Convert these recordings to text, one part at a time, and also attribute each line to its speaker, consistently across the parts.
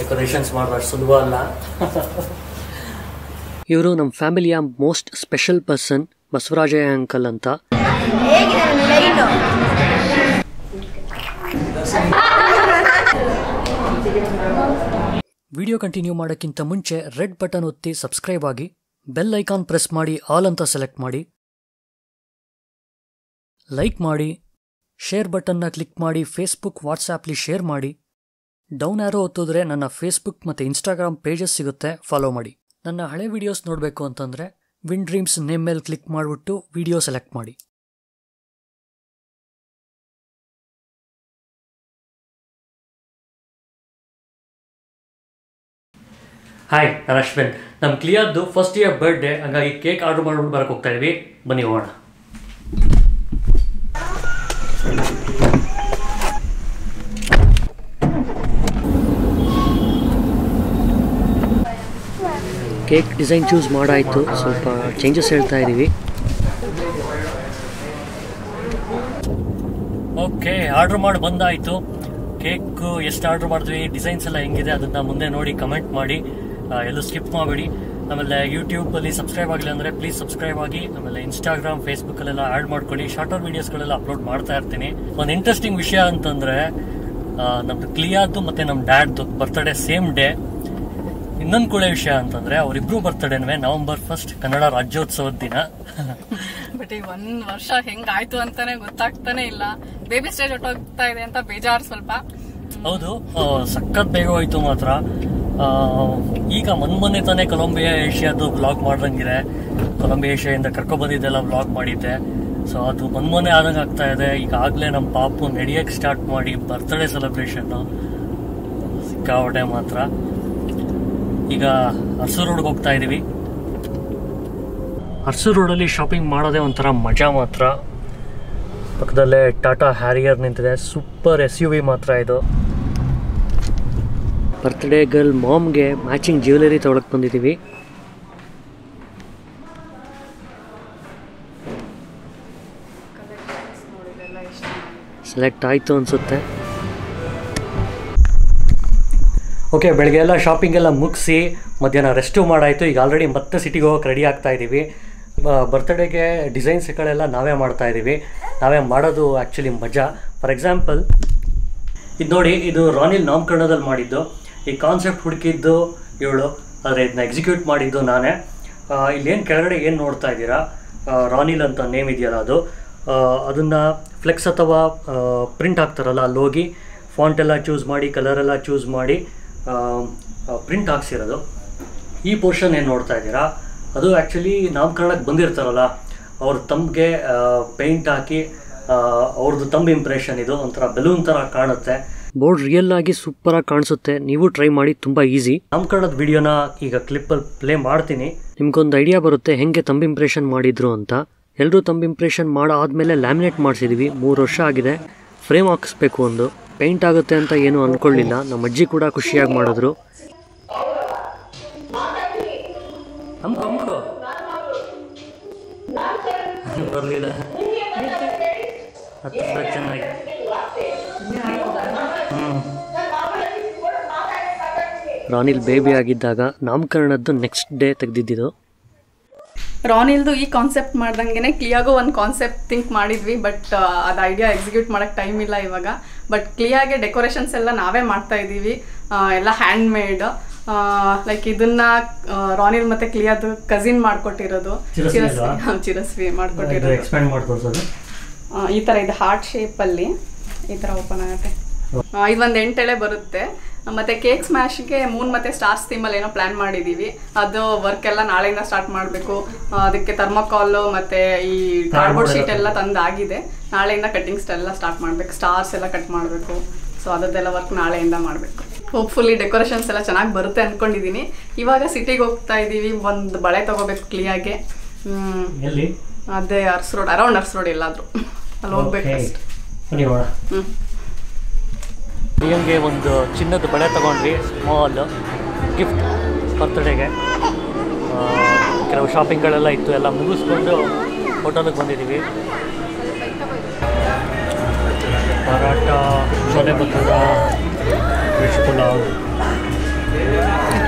Speaker 1: Decorations ಮಾಡೋದು ಸುಲಭ ಅಲ್ಲ.
Speaker 2: ಇವರು ನಮ್ಮ ಫ್ಯಾಮಿಲಿಯ most special person Basavarajayya uncle ಅಂತ. ವಿಡಿಯೋ ಕಂಟಿನ್ಯೂ ಮಾಡೋಕ್ಕಿಂತ ಮುಂಚೆ ರೆಡ್ ಬಟನ್ ಒತ್ತಿ ಸಬ್ಸ್ಕ್ರೈಬ್ ಆಗಿ ಬೆಲ್ ಐಕಾನ್ ಪ್ರೆಸ್ ಮಾಡಿ ಆಲ್ ಅಂತ ಸೆಲೆಕ್ಟ್ ಮಾಡಿ. ಲೈಕ್ ಮಾಡಿ ಶೇರ್ ಬಟನ್ನ ಕ್ಲಿಕ್ ಮಾಡಿ ಫೇಸ್ಬುಕ್ ವಾಟ್ಸಾಪ್ಲಿ ಶೇರ್ ಮಾಡಿ. ಡೌನ್ ಯಾರೋ ಒತ್ತಿದ್ರೆ ನನ್ನ ಫೇಸ್ಬುಕ್ ಮತ್ತು ಇನ್ಸ್ಟಾಗ್ರಾಮ್ ಪೇಜಸ್ ಸಿಗುತ್ತೆ. ಫಾಲೋ ಮಾಡಿ. ನನ್ನ ಹಳೆ ವಿಡಿಯೋಸ್ ನೋಡಬೇಕು ಅಂತಂದರೆ ವಿನ್ ಡ್ರೀಮ್ಸ್ ನೇಮ್ ಮೇಲೆ ಕ್ಲಿಕ್ ಮಾಡಿಬಿಟ್ಟು ವಿಡಿಯೋ ಸೆಲೆಕ್ಟ್ ಮಾಡಿ.
Speaker 1: ಹಾಯ್ ನಾನು ಅಶ್ವಿನ್. ನಮ್ಮ ಕ್ಲಿಯರ್ದು ಫಸ್ಟ್ ಇಯರ್ ಬರ್ಡೇ ಹಂಗಾಗಿ ಕೇಕ್ ಆರ್ಡರ್ ಮಾಡ್ಬಿಟ್ಟು ಬರಕ್ಕೆ ಹೋಗ್ತಾ ಇದ್ವಿ. ಬನ್ನಿ ಹೋಗೋಣ.
Speaker 2: ಕೇಕ್ ಡಿಸೈನ್ ಚೂಸ್ ಮಾಡಾಯಿತು. ಸ್ವಲ್ಪ ಚೇಂಜಸ್ ಹೇಳ್ತಾ ಇದ್ದೀವಿ
Speaker 1: ಓಕೆ, ಆರ್ಡರ್ ಮಾಡಿ ಬಂದಾಯಿತು. ಕೇಕ್ ಎಷ್ಟು ಆರ್ಡರ್ ಮಾಡಿದ್ವಿ, ಡಿಸೈನ್ಸ್ ಎಲ್ಲ ಹೆಂಗಿದೆ ಅದನ್ನ ಮುಂದೆ ನೋಡಿ ಕಮೆಂಟ್ ಮಾಡಿ. ಎಲ್ಲೂ ಸ್ಕಿಪ್ ಮಾಡಬೇಡಿ. ಆಮೇಲೆ ಯೂಟ್ಯೂಬಲ್ಲಿ ಸಬ್ಸ್ಕ್ರೈಬ್ ಆಗಿಲ್ಲ ಅಂದರೆ ಪ್ಲೀಸ್ ಸಬ್ಸ್ಕ್ರೈಬ್ ಆಗಿ. ಆಮೇಲೆ ಇನ್ಸ್ಟಾಗ್ರಾಮ್ ಫೇಸ್ಬುಕ್ಕಲ್ಲೆಲ್ಲ ಆ್ಯಡ್ ಮಾಡ್ಕೊಳ್ಳಿ. ಶಾರ್ಟರ್ ವೀಡಿಯೋಸ್ಗಳೆಲ್ಲ ಅಪ್ಲೋಡ್ ಮಾಡ್ತಾ ಇರ್ತೀನಿ. ಒಂದು ಇಂಟ್ರೆಸ್ಟಿಂಗ್ ವಿಷಯ ಅಂತಂದರೆ ನಮ್ದು ಕ್ಲಿಯಾದ್ದು ಮತ್ತು ನಮ್ಮ ಡ್ಯಾಡ್ದು ಬರ್ತ್ಡೇ ಸೇಮ್ ಡೇ ಇನ್ನೊಂದು ಕೂಡ ವಿಷಯ ಅಂತಂದ್ರೆ ಅವರಿಬ್ರು ಬರ್ತಡೇನವೇ ನವೆಂಬರ್ ಫಸ್ಟ್ ಕನ್ನಡ ರಾಜ್ಯೋತ್ಸವದ ದಿನ.
Speaker 3: ಬಟ್ ಈ ಒಂದ್ ವರ್ಷ ಹೆಂಗಾಯ್ತು ಅಂತಾನೆ ಗೊತ್ತಾಗ್ತಾನೆ ಇಲ್ಲ. ಬೇಬಿ ಸ್ಟೇಜ್ ಹೊಟ್ಟೋಗ್ತಾ ಇದೆ ಅಂತ ಬೇಜಾರು ಸ್ವಲ್ಪ.
Speaker 1: ಹೌದು ಸಖತ್ ಬೇಗ ಹೋಯ್ತು ಮಾತ್ರ. ಈಗ ಮೊನ್ನೆ ತಾನೇ ಕೊಲಂಬಿಯಾ ಏಷ್ಯಾದು ಬ್ಲಾಗ್ ಮಾಡ್ದಂಗಿದೆ. ಕೊಲಂಬಿಯಾ ಏಷ್ಯಾದಿಂದ ಕರ್ಕೊ ಬಂದಿದ್ದೆಲ್ಲ ಬ್ಲಾಗ್ ಮಾಡಿದ್ದೆ. ಸೊ ಅದು ಮೊನ್ನೆ ಆದಂಗೆ ಆಗ್ತಾ ಇದೆ. ಈಗಾಗಲೇ ನಮ್ಮ ಪಾಪು ನಡೆಯಕ್ಕೆ ಸ್ಟಾರ್ಟ್ ಮಾಡಿ ಬರ್ತ್ಡೇ ಸೆಲೆಬ್ರೇಷನ್ ಸಿಕ್ಕಾಪಟ್ಟೆ ಮಾತ್ರ. ಈಗ ಹರ್ಸೂರು ರೋಡ್ಗೆ ಹೋಗ್ತಾ ಇದೀವಿ. ಹರ್ಸೂರು ರೋಡಲ್ಲಿ ಶಾಪಿಂಗ್ ಮಾಡೋದೇ ಒಂಥರ ಮಜಾ ಮಾತ್ರ. ಪಕ್ಕದಲ್ಲೇ ಟಾಟಾ ಹ್ಯಾರಿಯರ್ ನಿಂತಿದೆ. ಸೂಪರ್ ಎಸ್ ಯು ವಿ ಮಾತ್ರ ಇದು.
Speaker 2: ಬರ್ತ್ಡೇ ಗರ್ಲ್ ಮಾಮ್ಗೆ ಮ್ಯಾಚಿಂಗ್ ಜ್ಯುವೆಲರಿ ತೊಗೊಳಕ್ಕೆ ಬಂದಿದ್ದೀವಿ ಸೆಲೆಕ್ಟ್ ಆಯಿತು ಅನಿಸುತ್ತೆ.
Speaker 1: ಓಕೆ ಬೆಳಗ್ಗೆ ಎಲ್ಲ ಶಾಪಿಂಗ್ ಎಲ್ಲ ಮುಗಿಸಿ, ಮಧ್ಯಾಹ್ನ ರೆಸ್ಟು ಮಾಡಾಯಿತು. ಈಗ ಆಲ್ರೆಡಿ ಮತ್ತೆ ಸಿಟಿಗೆ ಹೋಗೋಕೆ ರೆಡಿ ಆಗ್ತಾ ಇದ್ದೀವಿ ಬರ್ತ್ಡೇಗೆ ಡಿಸೈನ್ಸ್ಗಳೆಲ್ಲ ನಾವೇ ಮಾಡ್ತಾ ಇದ್ದೀವಿ ನಾವೇ ಮಾಡೋದು ಆ್ಯಕ್ಚುಲಿ ಮಜಾ. ಫಾರ್ ಎಕ್ಸಾಂಪಲ್ ಇದು ನೋಡಿ, ಇದು ರಾನಿಲ್ ನಾಮಕರಣದಲ್ಲಿ ಮಾಡಿದ್ದು. ಈ ಕಾನ್ಸೆಪ್ಟ್ ಹುಡುಕಿದ್ದು ಇವಳು. ಆದರೆ ಇದನ್ನ ಎಕ್ಸಿಕ್ಯೂಟ್ ಮಾಡಿದ್ದು ನಾನೇ. ಇಲ್ಲೇನು ಕೆಳಗಡೆ ಏನು ನೋಡ್ತಾ ಇದ್ದೀರಾ? ರಾನಿಲ್ ಅಂತ ನೇಮ್ ಇದೆಯಲ್ಲ ಅದು. ಅದನ್ನು ಫ್ಲೆಕ್ಸ್ ಅಥವಾ ಪ್ರಿಂಟ್ ಹಾಕ್ತಾರಲ್ಲ, ಅಲ್ಲಿ ಹೋಗಿ ಫಾಂಟ್ ಎಲ್ಲ ಚೂಸ್ ಮಾಡಿ ಕಲರೆಲ್ಲ ಚೂಸ್ ಮಾಡಿ ಪ್ರಿಂಟ್ ಹಾಕ್ಸಿರೋದು. ಈ ಪೋರ್ಷನ್ ಏನು ನೋಡ್ತಾ ಇದ್ದೀರಾ? ಅದು ಆ್ಯಕ್ಚುಲಿ ನಾಮಕರಣಕ್ಕೆ ಬಂದಿರ್ತಾರಲ್ಲ ಅವ್ರ ತಮ್ಗೆ ಪೇಂಟ್ ಹಾಕಿ ಅವ್ರದ್ದು ತಂಬ್ ಇಂಪ್ರೆಷನ್ ಇದು ಒಂಥರ ಬೆಲೂನ್ ಥರ ಕಾಣುತ್ತೆ.
Speaker 2: ಬೋರ್ಡ್ ರಿಯಲ್ ಆಗಿ ಸೂಪರಾಗಿ ಕಾಣಿಸುತ್ತೆ. ನೀವು ಟ್ರೈ ಮಾಡಿ ತುಂಬ ಈಸಿ
Speaker 1: ನಾಮಕರಣದ ವಿಡಿಯೋನ ಈಗ ಕ್ಲಿಪ್ಪಲ್ಲಿ ಪ್ಲೇ ಮಾಡ್ತೀನಿ.
Speaker 2: ನಿಮ್ಗೊಂದು ಐಡಿಯಾ ಬರುತ್ತೆ ಹೆಂಗೆ ತಂಬ್ ಇಂಪ್ರೆಷನ್ ಮಾಡಿದ್ರು ಅಂತ. ಎಲ್ಲರೂ ತಂಬ್ ಇಂಪ್ರೆಷನ್ ಮಾಡಾದ್ಮೇಲೆ ಲ್ಯಾಮಿನೇಟ್ ಮಾಡಿಸಿದ್ವಿ. ಮೂರು ವರ್ಷ ಆಗಿದೆ. ಫ್ರೇಮ್ ಹಾಕಿಸ್ಬೇಕು ಒಂದು. ಪೇಂಟ್ ಆಗುತ್ತೆ ಅಂತ ಏನೂ ಅಂದ್ಕೊಳ್ಳಿಲ್ಲ ನಮ್ಮ ಅಜ್ಜಿ ಕೂಡ ಖುಷಿಯಾಗಿ ಮಾಡಿದ್ರು.
Speaker 1: ಚೆನ್ನಾಗಿ
Speaker 2: ರಾನಿಲ್ ಬೇಬಿ ಆಗಿದ್ದಾಗ ನಾಮಕರಣದ್ದು ನೆಕ್ಸ್ಟ್ ಡೇ ತೆಗೆದಿದ್ದು
Speaker 3: ರಾನಿಲ್ದು ಈ ಕಾನ್ಸೆಪ್ಟ್ ಮಾಡ್ದಂಗೆ ಕ್ಲಿಯಾಗೋ ಒಂದು ಕಾನ್ಸೆಪ್ಟ್ ಥಿಂಕ್ ಮಾಡಿದ್ವಿ ಬಟ್ ಅದು ಐಡಿಯಾ ಎಕ್ಸಿಕ್ಯೂಟ್ ಮಾಡೋಕ್ಕೆ ಟೈಮ್ ಇಲ್ಲ ಇವಾಗ. ಬಟ್ ಕ್ಲಿಯಾಗೆ ಡೆಕೋರೇಷನ್ಸ್ ಎಲ್ಲ ನಾವೇ ಮಾಡ್ತಾ ಇದ್ದೀವಿ. ಎಲ್ಲ ಹ್ಯಾಂಡ್ ಮೇಡ್ ಲೈಕ್ ಇದನ್ನ ರಾನಿಲ್ ಮತ್ತೆ ಕ್ಲಿಯರ್ ಕಸಿನ್ ಮಾಡ್ಕೊಟ್ಟಿರೋದು.
Speaker 1: ಚಿರಸ್ವಿ
Speaker 3: ಮಾಡ್ಕೊಟ್ಟಿರೋದು.
Speaker 1: ಎಕ್ಸ್ಪ್ಯಾಂಡ್
Speaker 3: ಈ ತರ ಇದು ಹಾರ್ಟ್ ಶೇಪ್ ಅಲ್ಲಿ. ಈ ತರ ಓಪನ್ ಆಗುತ್ತೆ. ಇದೊಂದು ಎಂಟೆಳೆ ಬರುತ್ತೆ. ಮತ್ತೆ ಕೇಕ್ ಸ್ಮ್ಯಾಶ್ಗೆ ಮೂನ್ ಮತ್ತೆ ಸ್ಟಾರ್ಸ್ ಥೀಮಲ್ಲಿ ಏನೋ ಪ್ಲಾನ್ ಮಾಡಿದೀವಿ. ಅದು ವರ್ಕ್ ಎಲ್ಲ ನಾಳೆಯಿಂದ ಸ್ಟಾರ್ಟ್ ಮಾಡಬೇಕು. ಅದಕ್ಕೆ ಥರ್ಮಕಾಲ್ ಮತ್ತೆ ಈ ಕಾರ್ಡ್ಬೋರ್ಡ್ ಶೀಟ್ ಎಲ್ಲ ತಂದಾಗಿದೆ. ನಾಳೆಯಿಂದ ಕಟ್ಟಿಂಗ್ಸ್ ಎಲ್ಲ ಸ್ಟಾರ್ಟ್ ಮಾಡಬೇಕು. ಸ್ಟಾರ್ಸ್ ಎಲ್ಲ ಕಟ್ ಮಾಡಬೇಕು. ಸೊ ಅದರದ್ದೆಲ್ಲ ವರ್ಕ್ ನಾಳೆಯಿಂದ ಮಾಡಬೇಕು. ಹೋಪ್ಫುಲಿ ಡೆಕೋರೇಷನ್ಸ್ ಎಲ್ಲ ಚೆನ್ನಾಗಿ ಬರುತ್ತೆ ಅನ್ಕೊಂಡಿದೀನಿ. ಇವಾಗ ಸಿಟಿಗೆ ಹೋಗ್ತಾ ಇದ್ದೀವಿ ಒಂದು ಬಳೆ ತಗೋಬೇಕು ಕ್ಲಿಯಾಗೆ ಅದೇ Urs road around Urs road ಎಲ್ಲಾದ್ರೂ. ಅಲ್ಲಿ ಹೋಗ್ಬೇಕು
Speaker 1: Okay. ಪ್ರಿಯಂಗೆ ಒಂದು ಚಿನ್ನದ ಬಳೆ ತಗೊಂಡ್ವಿ ಸ್ಮಾಲ್ ಗಿಫ್ಟ್ ಬರ್ತ್ಡೇಗೆ ಕೆಲವು ಶಾಪಿಂಗ್ಗಳೆಲ್ಲ ಇತ್ತು ಎಲ್ಲ ಮುಗಿಸ್ಕೊಂಡು ಹೋಟೆಲಿಗೆ ಬಂದಿದ್ದೀವಿ ಪರಾಟ ಚೋಲೆ ಬಂದ veg pulao.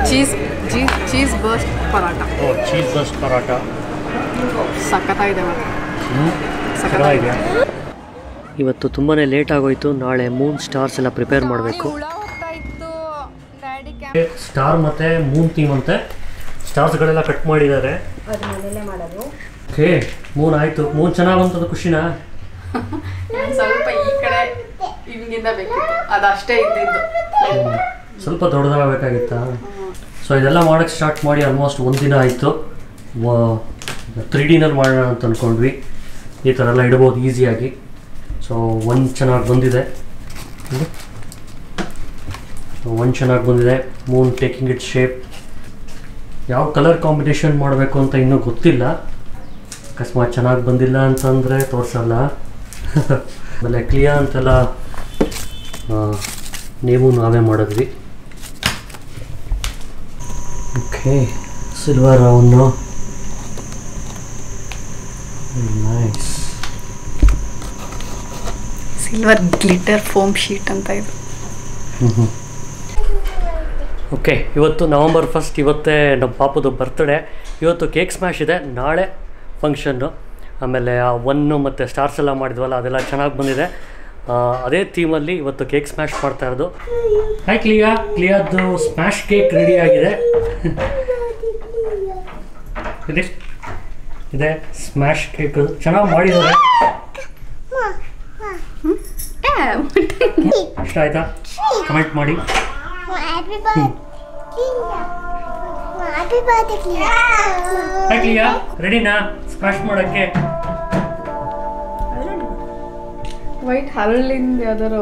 Speaker 2: Cheese cheese cheese burst paratha.
Speaker 1: Oh cheese burst paratha.
Speaker 2: ಸಖತ್ತಾಗಿದೆ
Speaker 1: ಸಖತ್ತಾಗಿದೆ.
Speaker 4: ಇವತ್ತು ತುಂಬಾ ಲೇಟ್ ಆಗೋಯ್ತು. ನಾಳೆ ಮೂನ್ ಸ್ಟಾರ್ಸ್ ಎಲ್ಲ ಪ್ರಿಪೇರ್ ಮಾಡಬೇಕು.
Speaker 2: ಹುಳ ಹೋಗ್ತಾ ಇತ್ತು ಡ್ಯಾಡಿ
Speaker 1: ಸ್ಟಾರ್ ಮತ್ತೆ ಮೂನ್ ಥೀಮ್ ಅಂತೆ. ಸ್ಟಾರ್ಸ್ಗಳೆಲ್ಲ ಕಟ್ ಮಾಡಿದ್ದಾರೆ. ಓಕೆ ಮೂನ್ ಆಯ್ತು. ಮೂನ್ ಚೆನ್ನಾಗಿ ಬಂತದ ಖುಷಿನಾ?
Speaker 2: ಸ್ವಲ್ಪ ಈ ಕಡೆ ಹಿಂಗಿಂದ ಬೇಕಿತ್ತು. ಅದಷ್ಟೇ ಇದ್ದಿದ್ದು.
Speaker 1: ಸ್ವಲ್ಪ ದೊಡ್ಡದಾಗಬೇಕಾಗಿತ್ತ ಸೊ ಇದೆಲ್ಲ ಮಾಡೋಕ್ಕೆ ಸ್ಟಾರ್ಟ್ ಮಾಡಿ ಆಲ್ಮೋಸ್ಟ್ ಒಂದು ದಿನ ಆಯಿತು. ತ್ರೀ ಡಿನಲ್ಲಿ ಮಾಡೋಣ ಅಂತ ಅಂದ್ಕೊಂಡ್ವಿ ಈ ಥರ ಎಲ್ಲ ಇಡ್ಬೋದು ಈಸಿಯಾಗಿ ಸೊ ಒಂದು ಚೆನ್ನಾಗಿ ಬಂದಿದೆ. ಒಂದು ಚೆನ್ನಾಗಿ ಬಂದಿದೆ. ಮೂನ್ ಟೇಕಿಂಗ್ ಇಟ್ ಶೇಪ್ ಯಾವ ಕಲರ್ ಕಾಂಬಿನೇಷನ್ ಮಾಡಬೇಕು ಅಂತ ಇನ್ನೂ ಗೊತ್ತಿಲ್ಲ. ಅಕಸ್ಮಾತ್ ಚೆನ್ನಾಗಿ ಬಂದಿಲ್ಲ ಅಂತಂದರೆ ತೋರಿಸಲ್ಲ. ಆಮೇಲೆ ಕ್ಲಿಯಾ ಅಂತೆಲ್ಲ ನೀವು ನಾವೇ ಮಾಡಿದ್ವಿ. ಓಕೆ ಸಿಲ್ವರ್ ಅವನು nice
Speaker 2: silver glitter foam sheet ಅಂತ ಇದು.
Speaker 1: ಓಕೆ ಇವತ್ತು ನವಂಬರ್ ಫಸ್ಟ್ ಇವತ್ತೇ ನಮ್ಮ ಪಾಪದು ಬರ್ತ್ಡೇ ಇವತ್ತು ಕೇಕ್ ಸ್ಮ್ಯಾಶ್ ಇದೆ. ನಾಳೆ ಫಂಕ್ಷನ್ನು ಆಮೇಲೆ ಆ ಒನ್ನು ಮತ್ತು ಸ್ಟಾರ್ಸ್ ಎಲ್ಲ ಮಾಡಿದ್ವಲ್ಲ, ಅದೆಲ್ಲ ಚೆನ್ನಾಗಿ ಬಂದಿದೆ. ಅದೇ ಥೀಮಲ್ಲಿ ಇವತ್ತು ಕೇಕ್ ಸ್ಮ್ಯಾಶ್ ಮಾಡ್ತಾ ಇರೋದು. ಹಾಯ್ ಕ್ಲಿಯಾ ಕ್ಲಿಯಾದ್ದು ಸ್ಮ್ಯಾಶ್ ಕೇಕ್ ರೆಡಿ ಆಗಿದೆ. ಇದೆ. ಇದೆ. ಸ್ಮ್ಯಾಶ್ ಕೇಕ್ ಚೆನ್ನಾಗಿ ಮಾಡಿದ್ದಾರೆ. ಇಷ್ಟ ಆಯ್ತಾ? ಕಮೆಂಟ್ ಮಾಡಿ. ಕ್ಲಿಯಾ ರೆಡಿನಾ ಸ್ಮ್ಯಾಶ್ ಮಾಡೋಕ್ಕೆ.
Speaker 2: ವೈಟ್ ಹರಳಿಂದ ಯಾವ್ದಾರ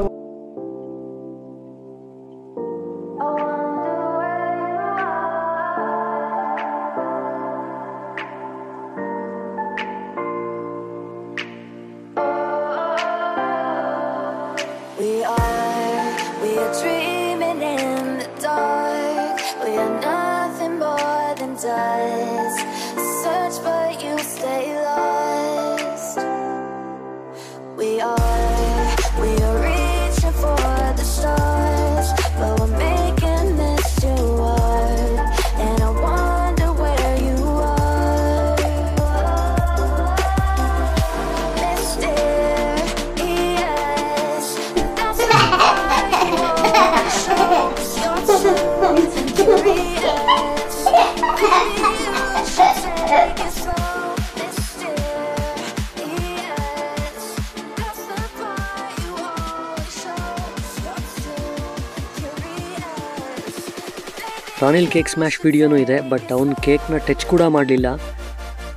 Speaker 4: ರಾನಿಲ್ ಕೇಕ್ ಸ್ಮ್ಯಾಶ್ ವಿಡಿಯೋನೂ ಇದೆ, ಬಟ್ ಅವ್ನು ಕೇಕ್ನ ಟಚ್ ಕೂಡ ಮಾಡಲಿಲ್ಲ.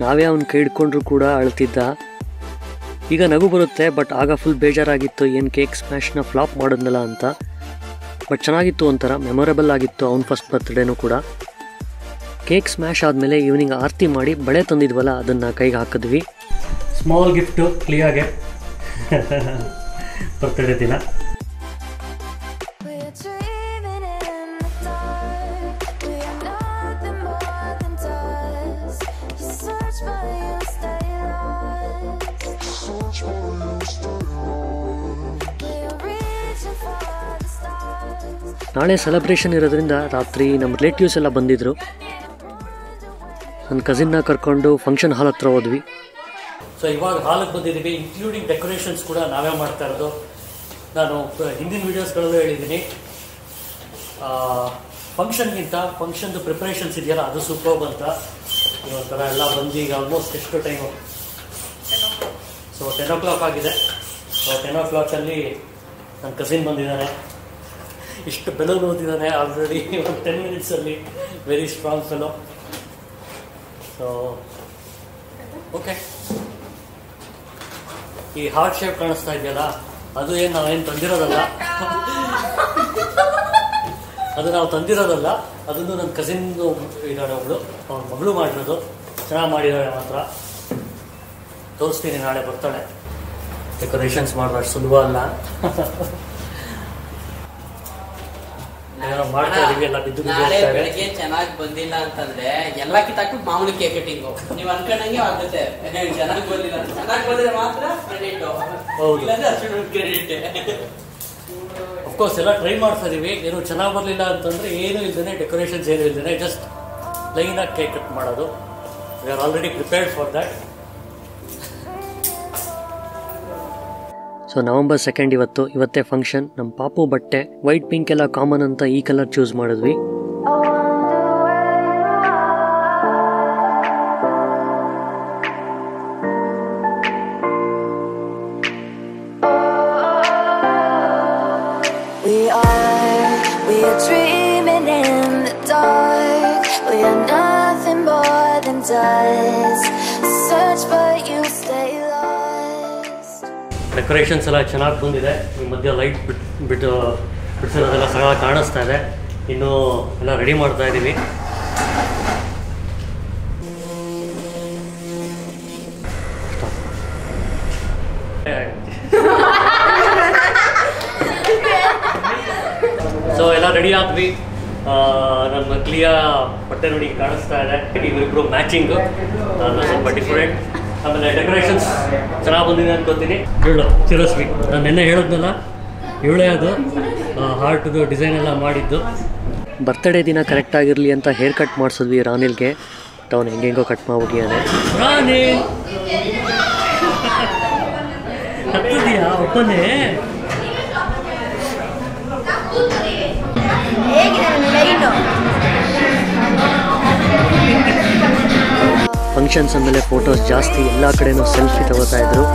Speaker 4: ನಾವೇ ಅವ್ನ ಕೈ ಹಿಡ್ಕೊಂಡ್ರು ಕೂಡ ಅಳ್ತಿದ್ದ. ಈಗ ನಗು ಬರುತ್ತೆ, ಬಟ್ ಆಗ ಫುಲ್ ಬೇಜಾರಾಗಿತ್ತು, ಏನು ಕೇಕ್ ಸ್ಮ್ಯಾಶ್ನ ಫ್ಲಾಪ್ ಮಾಡಿದ್ನಲ್ಲ ಅಂತ. ಬಟ್ ಚೆನ್ನಾಗಿತ್ತು ಒಂಥರ ಮೆಮೊರೇಬಲ್ ಆಗಿತ್ತು ಅವ್ನ ಫಸ್ಟ್ ಬರ್ತ್ಡೇನೂ ಕೂಡ. ಕೇಕ್ ಸ್ಮ್ಯಾಶ್ ಆದಮೇಲೆ ಈವ್ನಿಂಗ್ ಆರತಿ ಮಾಡಿ ಬಳೆ ತಂದಿದ್ವಲ್ಲ, ಅದನ್ನು ಕೈಗೆ ಹಾಕಿದ್ವಿ.
Speaker 1: ಸ್ಮಾಲ್ ಗಿಫ್ಟು ಕ್ಲಿಯಾಗೆ ಬರ್ತಡೇ ದಿನ.
Speaker 4: ನಾಳೆ ಸೆಲೆಬ್ರೇಷನ್ ಇರೋದ್ರಿಂದ ರಾತ್ರಿ ನಮ್ಮ ರಿಲೇಟಿವ್ಸ್ ಎಲ್ಲ ಬಂದಿದ್ದರು ನನ್ನ ಕಸಿನ್ನ ಕರ್ಕೊಂಡು ಫಂಕ್ಷನ್ ಹಾಲ್ ಹತ್ರ ಹೋದ್ವಿ.
Speaker 1: ಸೊ ಇವಾಗ ಹಾಲಿಗೆ ಬಂದಿದ್ದೀವಿ ಇನ್ಕ್ಲೂಡಿಂಗ್ ಡೆಕೋರೇಷನ್ಸ್ ಕೂಡ ನಾವೇ ಮಾಡ್ತಾ ಇರೋದು. ನಾನು ಹಿಂದಿನ ವೀಡಿಯೋಸ್ಗಳಲ್ಲೂ ಹೇಳಿದ್ದೀನಿ. ಫಂಕ್ಷನ್ಗಿಂತ ಫಂಕ್ಷನ್ದು ಪ್ರಿಪ್ರೇಷನ್ಸ್ ಇದೆಯಲ್ಲ, ಅದು ಸೂಪರ್ ಅಂತ. ಇವತ್ತರ ಎಲ್ಲ ಬಂದು ಈಗ ಆಲ್ಮೋಸ್ಟ್ ಎಷ್ಟು time so ten o'clock ಆಗಿದೆ. ಸೊ ಟೆನ್ ಓ ಕ್ಲಾಕಲ್ಲಿ ನನ್ನ ಕಸಿನ್ ಬಂದಿದ್ದಾನೆ. ಇಷ್ಟು ಬೆಲೂನ್ ಓದಿದ್ದಾನೆ ಆಲ್ರೆಡಿ ಒಂದು ten ಮಿನಿಟ್ಸಲ್ಲಿ very strong fellow so okay ಈ ಹಾರ್ಟ್ ಶೇಪ್ ಕಾಣಿಸ್ತಾ ಇದೆಯಲ್ಲ, ಅದು ಏನು ನಾವೇನು ತಂದಿರೋದಲ್ಲ? ಅದು ನಾವು ತಂದಿರೋದಲ್ಲ, ಅದನ್ನು ನನ್ನ ಕಸಿನ್ ಇದ್ದಾಳೆ ಒಬ್ಳು ಅವ್ರ ಮಗಳು ಮಾಡಿರೋದು. ಚೆನ್ನಾಗಿ ಮಾಡಿದ್ದಾಳೆ ಮಾತ್ರ. ತೋರಿಸ್ತೀನಿ, ನಾಳೆ ಬರ್ತಾಳೆ. ಡೆಕೋರೇಷನ್ಸ್ ಮಾಡೋದು ಅಷ್ಟು ಸುಲಭ ಅಲ್ಲ ಏನೋ ಮಾಡ್ತಾ ಇದೀವಿ ಎಲ್ಲ ಬಿದ್ದು ಬಿದ್ದು
Speaker 5: ನಾಳೆ. ಬೆಳಗ್ಗೆ ಚೆನ್ನಾಗಿ ಬಂದಿಲ್ಲ ಅಂತಂದ್ರೆ ಎಲ್ಲಾ ಕಿತ್ತಾಕ್ಬಿಟ್ಟು ಮಾಮೂಲಿ ಕೇಕ್ ಕಟಿಂಗು ನೀವ್ ಅನ್ಕೊಂಡಂಗೆ ಆಗುತ್ತೆ. ಚೆನ್ನಾಗಿ ಬಂದಿಲ್ಲ ಚೆನ್ನಾಗಿ ಬಂದ್ರೆ ಮಾತ್ರ ಕ್ರೆಡಿಟ್
Speaker 1: ಹೌದು.
Speaker 5: ಇಲ್ಲಾಂದ್ರೆ ಅಷ್ಟು ಕ್ರೆಡಿಟ್
Speaker 1: ಅಫ್ಕೋರ್ಸ್ ಎಲ್ಲ ಟ್ರೈ ಮಾಡ್ತಾ ಇದೀವಿ. ಏನು ಚೆನ್ನಾಗಿ ಬರಲಿಲ್ಲ ಅಂತಂದ್ರೆ ಏನು ಇಲ್ದೇನೆ ಡೆಕೋರೇಷನ್ಸ್ ಏನೂ ಇಲ್ದೇನೆ ಜಸ್ಟ್ ಲೈನಾಗಿ ಕೇಕ್ ಕಟ್ ಮಾಡೋದು. We are already prepared for that
Speaker 2: so November second ಇವತ್ತು ಇವತ್ತೇ ಫಂಕ್ಷನ್ ನಮ್ಮ ಪಾಪು ಬಟ್ಟೆ ವೈಟ್ ಪಿಂಕ್ ಎಲ್ಲ ಕಾಮನ್ ಅಂತ ಈ ಕಲರ್ ಚೂಸ್ ಮಾಡಿದ್ವಿ.
Speaker 6: We are,
Speaker 1: ಡೆಕೋರೇಷನ್ಸ್ ಎಲ್ಲ ಚೆನ್ನಾಗಿ ಬಂದಿದೆ. ಈ ಮಧ್ಯೆ ಲೈಟ್ ಬಿಟ್ಟು ಬಿಟ್ಟು ಬಿಡಿಸಿರೋದೆಲ್ಲ ಸಹ ಕಾಣಿಸ್ತಾ ಇದೆ. ಇನ್ನು ಎಲ್ಲ ರೆಡಿ ಮಾಡ್ತಾ ಇದ್ದೀವಿ ಸೊ ಎಲ್ಲ ರೆಡಿ ಆದ್ವಿ ನನ್ನ ನಮ್ಮ ಕ್ಲಿಯಾ ಬಟ್ಟೆ ನೋಡಿ ಕಾಣಿಸ್ತಾ ಇದೆ. ಇವರಿಬ್ರು ಮ್ಯಾಚಿಂಗು ನಾನು ಸ್ವಲ್ಪ ಡಿಫ್ರೆಂಟ್ ಆಮೇಲೆ ಡೆಕೋರೇಷನ್ಸ್ ಚೆನ್ನಾಗಿ ಬಂದಿದೆ ಅನ್ಕೋತೀನಿ ಇವಳು ಚಿರಸ್ವಿ ನಾನು ನಿನ್ನೆ ಹೇಳಿದ್ನಲ್ಲ ಇವಳೇ ಅದು ಹಾರ್ಟ್ದು ಡಿಸೈನ್ ಎಲ್ಲ ಮಾಡಿದ್ದು.
Speaker 2: ಬರ್ತ್ಡೇ ದಿನ ಕರೆಕ್ಟ್ ಆಗಿರಲಿ ಅಂತ ಹೇರ್ ಕಟ್ ಮಾಡಿಸಿದ್ವಿ ರಾನಿಲ್ಗೆ. ಅವನು ಹೆಂಗೆಂಗೋ ಕಟ್ ಮಾಡ್ಬಿಟ್ಟಿಯಾನೆ
Speaker 1: ರಾಣಿ ಹತ್ತಿದ್ಯಾ? ಒಬ್ಬನೇ?
Speaker 2: ಫಂಕ್ಷನ್ಸ್ ಅಂದಮೇಲೆ ಫೋಟೋಸ್ ಜಾಸ್ತಿ ಎಲ್ಲ ಕಡೆನೂ ಸೆಲ್ಫಿ ತಗೋತಾ ಇದ್ರು.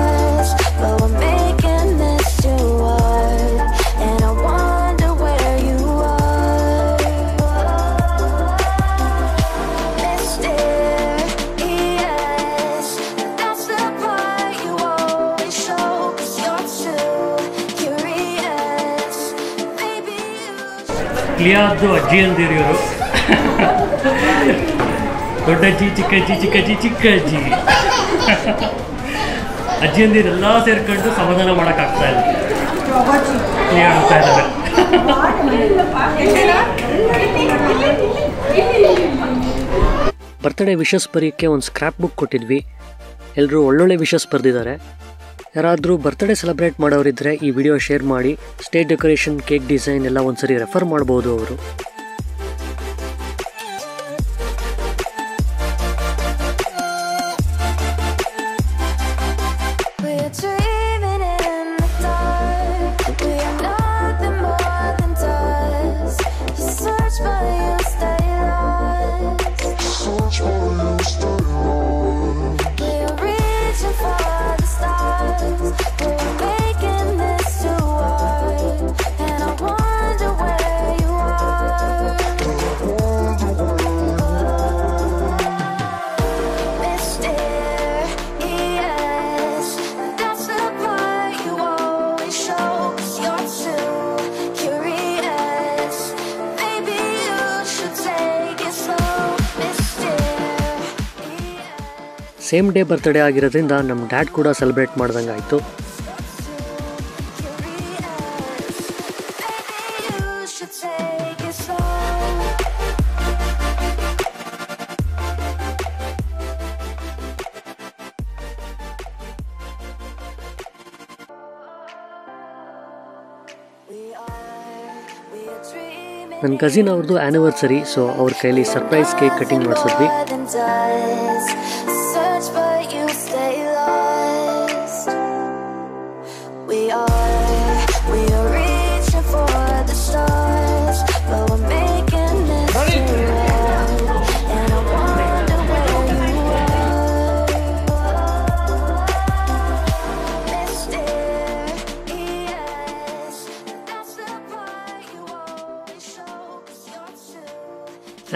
Speaker 6: ಕ್ಲಿಯಾರ್ದು ಅಜ್ಜಿ making too
Speaker 1: ಅಜ್ಜಿ ಚಿಕ್ಕ ಅಜ್ಜಿ ಚಿಕ್ಕ ಅಜ್ಜಿ ಚಿಕ್ಕ ಅಜ್ಜಿ ಅಜ್ಜಿಯಂದಿರೆಲ್ಲ ಸೇರ್ಕೊಂಡು ಸಮಾಧಾನ ಮಾಡೋಕ್ಕಾಗ್ತಾ ಇಲ್ಲ. ಹೇಳ್ತಾ ಇದ್ದಾರೆ
Speaker 2: ಬರ್ತ್ಡೇ ವಿಶಸ್ ಬರೆಯೋಕ್ಕೆ ಒಂದು ಸ್ಕ್ರ್ಯಾಪ್ ಬುಕ್ ಕೊಟ್ಟಿದ್ವಿ. ಎಲ್ಲರೂ ಒಳ್ಳೊಳ್ಳೆ ವಿಷಸ್ ಬರೆದಿದ್ದಾರೆ. ಯಾರಾದರೂ ಬರ್ತ್ಡೇ ಸೆಲೆಬ್ರೇಟ್ ಮಾಡೋರಿದ್ದರೆ ಈ ವಿಡಿಯೋ ಶೇರ್ ಮಾಡಿ ಸ್ಟೇಜ್ ಡೆಕೋರೇಷನ್ ಕೇಕ್ ಡಿಸೈನ್ ಎಲ್ಲ ಒಂದ್ಸರಿ ರೆಫರ್ ಮಾಡ್ಬೋದು ಅವರು. ಸೇಮ್ ಡೇ ಬರ್ತ್ಡೇ ಆಗಿರೋದ್ರಿಂದ ನಮ್ಮ ಡ್ಯಾಡ್ ಕೂಡ ಸೆಲೆಬ್ರೇಟ್ ಮಾಡ್ದಂಗೆ ಆಯಿತು. ನನ್ನ ಕಸಿನ್ ಅವ್ರದ್ದು ಆ್ಯನಿವರ್ಸರಿ ಸೊ ಅವ್ರ ಕೈಲಿ ಸರ್ಪ್ರೈಸ್ ಕೇಕ್ ಕಟಿಂಗ್ ಮಾಡಿಸಿದ್ವಿ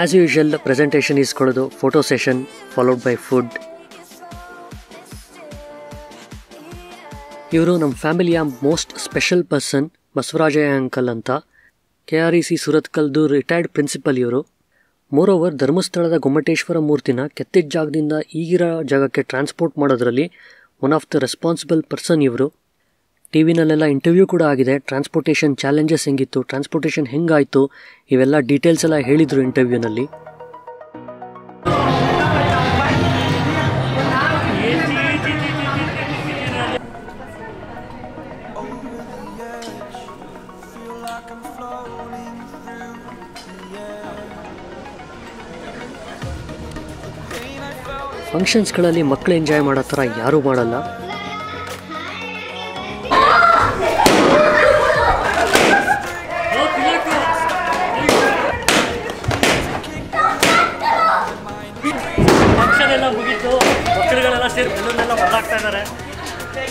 Speaker 2: as usual presentation ಇಸ್ಕೊಳ್ಳೋದು photo session followed by food ಇವರು ನಮ್ಮ ಫ್ಯಾಮಿಲಿಯ most special person Basavarajayya uncle ಅಂತ. ಕೆ ಆರ್ ಇ ಸಿ ಸುರತ್ಕಲ್ದು ರಿಟೈರ್ಡ್ ಪ್ರಿನ್ಸಿಪಲ್ ಇವರು. ಮೋರೋವರ್ ಧರ್ಮಸ್ಥಳದ ಗೊಮ್ಮಟೇಶ್ವರ ಮೂರ್ತಿನ ಕೆತ್ತಿದ ಜಾಗದಿಂದ ಈಗಿರೋ ಜಾಗಕ್ಕೆ ಟ್ರಾನ್ಸ್ಪೋರ್ಟ್ ಮಾಡೋದ್ರಲ್ಲಿ one of the responsible person ಇವರು. ಟಿ ವಿನಲ್ಲೆಲ್ಲ ಇಂಟರ್ವ್ಯೂ ಕೂಡ ಆಗಿದೆ. ಟ್ರಾನ್ಸ್ಪೋರ್ಟೇಷನ್ ಚಾಲೆಂಜಸ್ ಹೆಂಗಿತ್ತು? ಟ್ರಾನ್ಸ್ಪೋರ್ಟೇಷನ್ ಹೆಂಗಾಯಿತು? ಇವೆಲ್ಲ ಡೀಟೇಲ್ಸ್ ಎಲ್ಲ ಹೇಳಿದರು ಇಂಟರ್ವ್ಯೂನಲ್ಲಿ
Speaker 1: ಫಂಕ್ಷನ್ಸ್ಗಳಲ್ಲಿ ಮಕ್ಕಳು ಎಂಜಾಯ್ ಮಾಡೋ ಥರ ಯಾರೂ ಮಾಡಲ್ಲ.